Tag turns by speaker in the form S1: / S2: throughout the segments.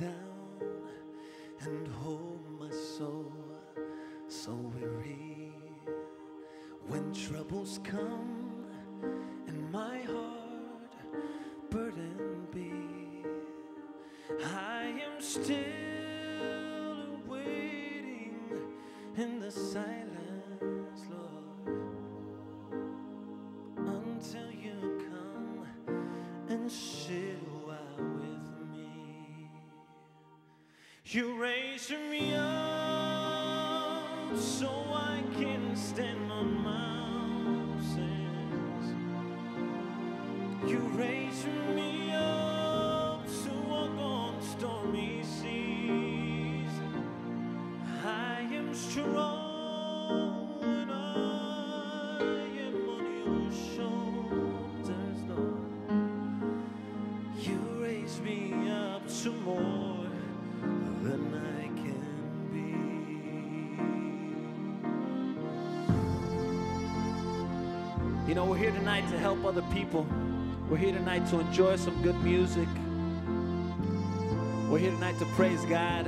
S1: down and hold my soul so weary. When troubles come and my heart burden be I am still waiting in the silence Lord You raise me up so I can stand on mountains. You raise me up to walk on stormy seas. I am strong when I am on your shoulders. You raise me up to more You know, we're here tonight to help other people. We're here tonight to enjoy some good music. We're here tonight to praise God,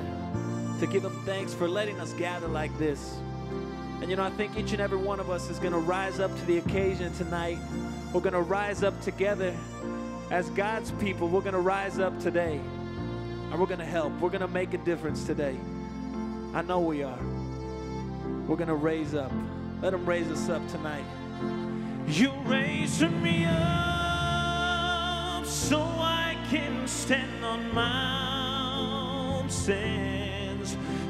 S1: to give Him thanks for letting us gather like this. And you know, I think each and every one of us is going to rise up to the occasion tonight. We're going to rise up together as God's people. We're going to rise up today and we're going to help. We're going to make a difference today. I know we are. We're going to raise up. Let Him raise us up tonight. You raise me up so I can stand on mountains.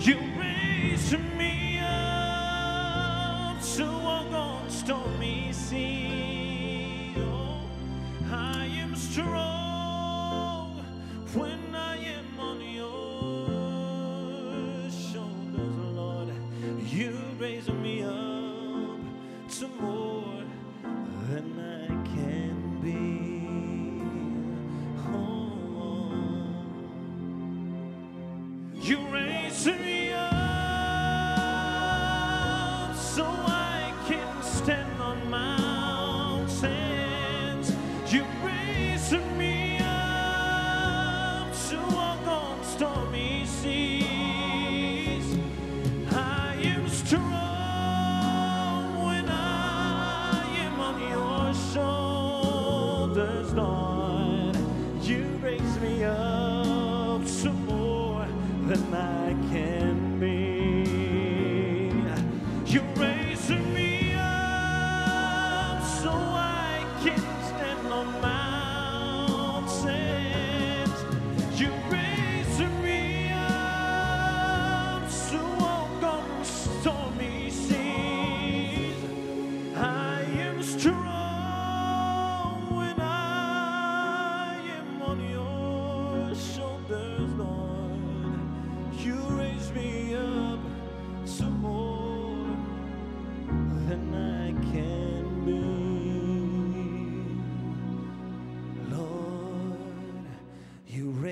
S1: You raise me up to walk on stormy sea. Oh, I am strong when I am on your shoulders, Lord. You raise me up to more than I can be. Oh, oh. you raise me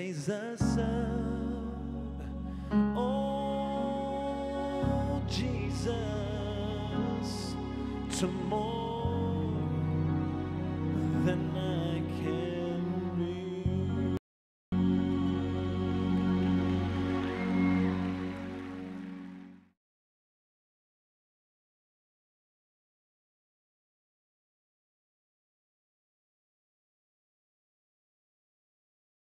S1: raise us. Oh, Jesus, to more